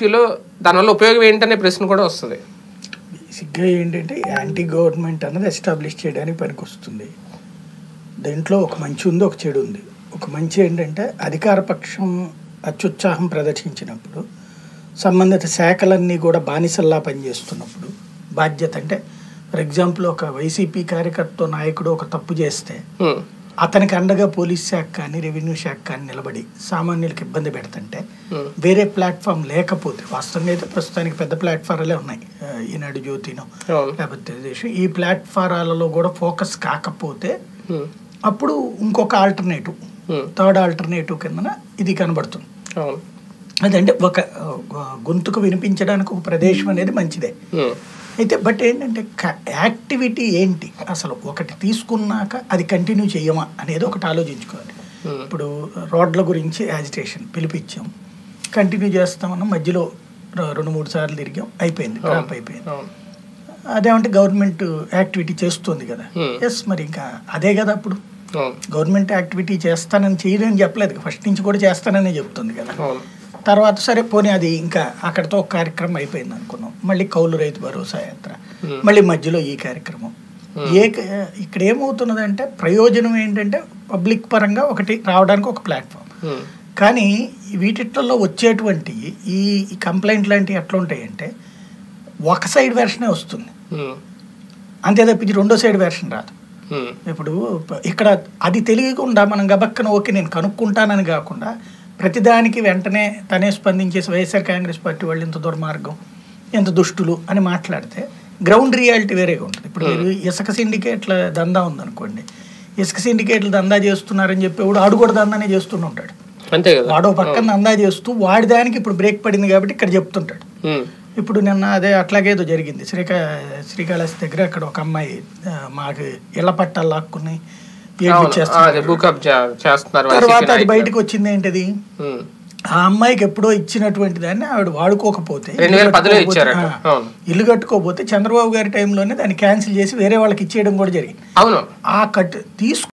లో దానివల్ల ఉపయోగం ఏంటనే ప్రశ్న కూడా వస్తుంది. బేసిక్గా ఏంటంటే యాంటీ గవర్నమెంట్ అన్నది ఎస్టాబ్లిష్ చేయడానికి పనికొస్తుంది. దీంట్లో ఒక మంచి ఉంది ఒక చెడు ఉంది. ఒక మంచి ఏంటంటే అధికార పక్షం అత్యుత్సాహం ప్రదర్శించినప్పుడు సంబంధిత శాఖలన్నీ కూడా బానిసల్లా పనిచేస్తున్నప్పుడు బాధ్యత అంటే ఫర్ ఎగ్జాంపుల్ ఒక వైసీపీ కార్యకర్త నాయకుడు ఒక తప్పు చేస్తే హ్మ్. అతనికి అండగా పోలీస్ శాఖ కానీ రెవెన్యూ శాఖ కానీ నిలబడి సామాన్యులకు ఇబ్బంది పెడుతుంటే హ్మ్. వేరే ప్లాట్ఫామ్ లేకపోతే వాస్తవంగా అయితే ప్రస్తుతానికి పెద్ద ప్లాట్ఫారాలే ఉన్నాయి ఈనాడు జ్యోతిను లేకపోతే తెలుగుదేశం ఈ ప్లాట్ఫారాలలో కూడా ఫోకస్ కాకపోతే హ్మ్. అప్పుడు ఇంకొక ఆల్టర్నేటివ్ హ్మ్. థర్డ్ ఆల్టర్నేటివ్ కిందన ఇది కనబడుతుంది అదంటే ఒక గొంతుకు వినిపించడానికి ఒక ప్రదేశం అనేది మంచిదే. అయితే బట్ ఏంటంటే యాక్టివిటీ ఏంటి? అసలు ఒకటి తీసుకున్నాక అది కంటిన్యూ చేయమా? అనేది ఒకటి ఆలోచించుకోవాలి. Hmm. ఇప్పుడు రోడ్ల గురించి యాజిటేషన్ పిలిపించాం. కంటిన్యూ చేస్తామన్నా. మధ్యలో రెండు మూడు సార్లు తిరిగాం. అయిపోయింది. డ్రాప్ అయిపోయింది. అదేమంటే గవర్నమెంట్ యాక్టివిటీ చేస్తుంది కదా. Hmm. ఎస్ మరి ఇంకా అదే కదా అప్పుడు. గవర్నమెంట్ యాక్టివిటీ చేస్తానని చేయలేని చెప్పలేదు. ఫస్ట్ నుంచి కూడా చేస్తాననే చెప్తుంది కదా. తర్వాత సరే పోనీ అది ఇంకా అక్కడితో ఒక కార్యక్రమం అయిపోయింది అనుకున్నాం. మళ్ళీ కౌలు రైతు భరోసా యాత్ర. మళ్ళీ మధ్యలో ఈ కార్యక్రమం ఏ ఇక్కడ ఏమవుతున్నదంటే ప్రయోజనం ఏంటంటే పబ్లిక్ పరంగా ఒకటి రావడానికి ఒక ప్లాట్ఫామ్. కానీ వీటిట్లో వచ్చేటువంటి ఈ కంప్లైంట్ లాంటివి ఎట్లా ఉంటాయంటే ఒక సైడ్ వెర్షనే వస్తుంది. అంతే తప్పించి రెండో సైడ్ వెర్షన్ రాదు. ఇప్పుడు ఇక్కడ అది తెలియకుండా మనం గబక్కన ఓకే నేను కనుక్కుంటానని కాకుండా ప్రతిదానికి వెంటనే తనే స్పందించేసి వైఎస్ఆర్ కాంగ్రెస్ పార్టీ వాళ్ళు ఇంత దుర్మార్గం ఎంత దుష్టులు అని మాట్లాడితే గ్రౌండ్ రియాలిటీ వేరేగా ఉంటుంది. ఇప్పుడు మీరు ఇసుక సిండికేట్ల దందా ఉందనుకోండి. ఇసుక సిండికేట్లు దందా చేస్తున్నారని చెప్పేవాడు ఆడు కూడా దందానే చేస్తుంటాడు అంతే కదా. వాడు పక్కన దందా చేస్తూ వాడి దానికి ఇప్పుడు బ్రేక్ పడింది కాబట్టి ఇక్కడ చెప్తుంటాడు. హ్మ్. ఇప్పుడు నిన్న అదే అట్లాగేదో జరిగింది. శ్రీకా శ్రీకాళహస్తి దగ్గర అక్కడ ఒక అమ్మాయి మాకు ఇళ్ళ పట్టాలు లాక్కుని తర్వాత అది. బయటకు వచ్చింది ఏంటది. ఆ అమ్మాయికి ఎప్పుడో ఇచ్చినటువంటి దాన్ని ఆవిడ వాడుకోకపోతే ఇల్లు కట్టుకోకపోతే చంద్రబాబు గారి టైంలోనే దాన్ని క్యాన్సిల్ చేసి వేరే వాళ్ళకి ఇచ్చేయడం కూడా జరిగింది. అవును. ఆ కట్ తీసుకు